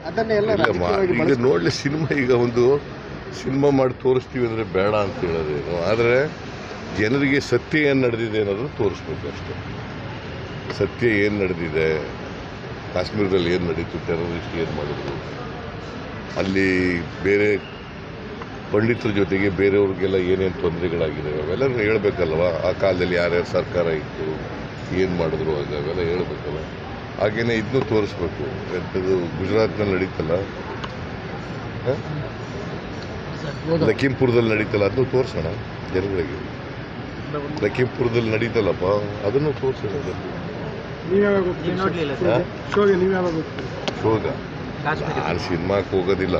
ರಾಜಕಾರಣಿ ಎಲ್ಲ ಇಲ್ಲ ಮಾ- ಈಗ. ನೋಡಲಿ ಸಿನಿಮಾ ಈಗ ಒಂದು ಸಿನಿಮಾ ಮಾಡಿ ತೋರಿಸ್ತೀವಿ ಅಂದರೆ ಬೇಡ ಅಂತ ಹೇಳೋದೇನು ಆದರೆ ಜನರಿಗೆ ಸತ್ಯ ಏನು ನಡೆದಿದೆ ಅನ್ನೋದು ತೋರಿಸ್ಬೇಕು ಅಷ್ಟೇ. ಸತ್ಯ ಏನು ನಡೆದಿದೆ ಕಾಶ್ಮೀರದಲ್ಲಿ ಏನು ನಡೀತು ಟೆರರಿಸ್ಟ್ ಏನು ಮಾಡಿದ್ರು? ಅಲ್ಲಿ ಬೇರೆ ಪಂಡಿತರ ಜೊತೆಗೆ ಬೇರೆಯವ್ರಿಗೆಲ್ಲ ಏನೇನು ತೊಂದರೆಗಳಾಗಿದೆ ಅವೆಲ್ಲ ಹೇಳಬೇಕಲ್ವ? ಆ ಕಾಲದಲ್ಲಿ ಯಾರ್ಯಾರು ಸರ್ಕಾರ ಇತ್ತು ಏನು ಮಾಡಿದ್ರು ಅವೆಲ್ಲ ಹೇಳಬೇಕಲ್ಲ ಹಾಗೇನೆ ಇದನ್ನು ತೋರಿಸ್ಬೇಕು. ಇದು ಗುಜರಾತ್ನಲ್ಲಿ ನಡೀತಲ್ಲ? ಹ? ಲಖೀಂಪುರದಲ್ಲಿ ನಡೀತಲ್ಲ? ಅದನ್ನು ತೋರಿಸೋಣ ಜನಗಳಿಗೆ. ಲಖೀಂಪುರದಲ್ಲಿ ನಡೀತಲ್ಲಪ್ಪ? ಅದನ್ನು ತೋರಿಸೋಣ ಜನರಿಗೆ. ನೀವ್ ಯಾವಾಗ ಹೋಗ್ತೀರಿ? ನೀವು ನೋಡ್ಲಿಲ್ಲ ಹಾ? ಶೋಗೆ ನೀವ್ ಯಾವಾಗ ಹೋಗ್ತೀರಿ? ಶೋಗ? ಕಾಶ್ಮೀರ. ನಾನು ಸಿನಿಮಾಕ್ಕೆ ಹೋಗೋದಿಲ್ಲ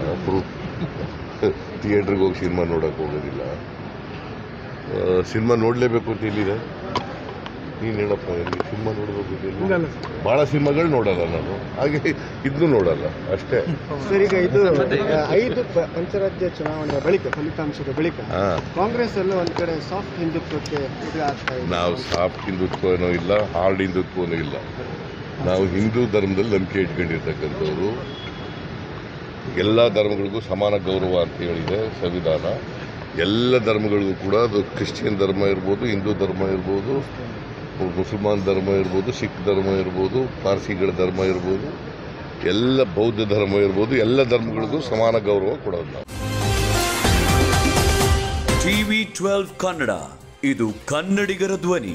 ಥಿಯೇಟ್ರಿಗೆ ಹೋಗಿ ಸಿನಿಮಾ ನೋಡೋಕೆ ಹೋಗೋದಿಲ್ಲ. ಸಿನಿಮಾ ನೋಡಲೇಬೇಕು ಅಂತ ಎಲ್ಲಿದೆ? ನೀನು ಹೇಳಪ್ಪ ಎಲ್ಲಿ ಸಿನಿಮಾ ನೋಡಬೇಕು ಎಲ್ಲಿ? ಭಾಳ ಸಿನಿಮಾಗಳು ನೋಡಲ್ಲ ನಾನು. ಹಾಗೆ ಇದನ್ನು ನೋಡಲ್ಲ ಅಷ್ಟೇ. ಸರ್ ಈಗ ಇದು ಐದು ಪಂಚರಾಜ್ಯ ಚುನಾವಣೆಯ ಬಳಿಕ ಫಲಿತಾಂಶದ ಬಳಿಕ ಕಾಂಗ್ರೆಸ್ ಅಲ್ಲೂ ಒಂದ್ ಕಡೆ ಸಾಫ್ಟ್ ಹಿಂದುತ್ವಕ್ಕೆ ನಾವು ಸಾಫ್ಟ್ ಹಿಂದುತ್ವನೂ ಇಲ್ಲ ಹಾರ್ಡ್ ಹಿಂದುತ್ವನೂ ಇಲ್ಲ. ನಾವು ಹಿಂದೂ ಧರ್ಮದಲ್ಲಿ ನಂಬಿಕೆ ಇಟ್ಕೊಂಡಿರ್ತಕ್ಕಂಥವ್ರು. ಎಲ್ಲ ಧರ್ಮಗಳಿಗೂ ಸಮಾನ ಗೌರವ ಅಂತ ಹೇಳಿದೆ ಸಂವಿಧಾನ. ಎಲ್ಲ ಧರ್ಮಗಳಿಗೂ ಕೂಡ ಅದು ಕ್ರಿಶ್ಚಿಯನ್ ಧರ್ಮ ಇರ್ಬೋದು ಹಿಂದೂ ಧರ್ಮ ಇರ್ಬೋದು. ಮುಸಲ್ಮಾನ್ ಧರ್ಮ ಇರ್ಬೋದು, ಸಿಖ್ ಧರ್ಮ ಇರ್ಬೋದು, ಪಾರ್ಸಿಗಳ ಧರ್ಮ ಇರ್ಬೋದು, ಎಲ್ಲ ಬೌದ್ಧ ಧರ್ಮ ಇರ್ಬೋದು, ಎಲ್ಲ ಧರ್ಮಗಳಿಗೂ ಸಮಾನ ಗೌರವ ಕೊಡೋದು ನಾವು. ಟಿವಿ ಟ್ವೆಲ್ವ್ ಕನ್ನಡ, ಇದು ಕನ್ನಡಿಗರ ಧ್ವನಿ.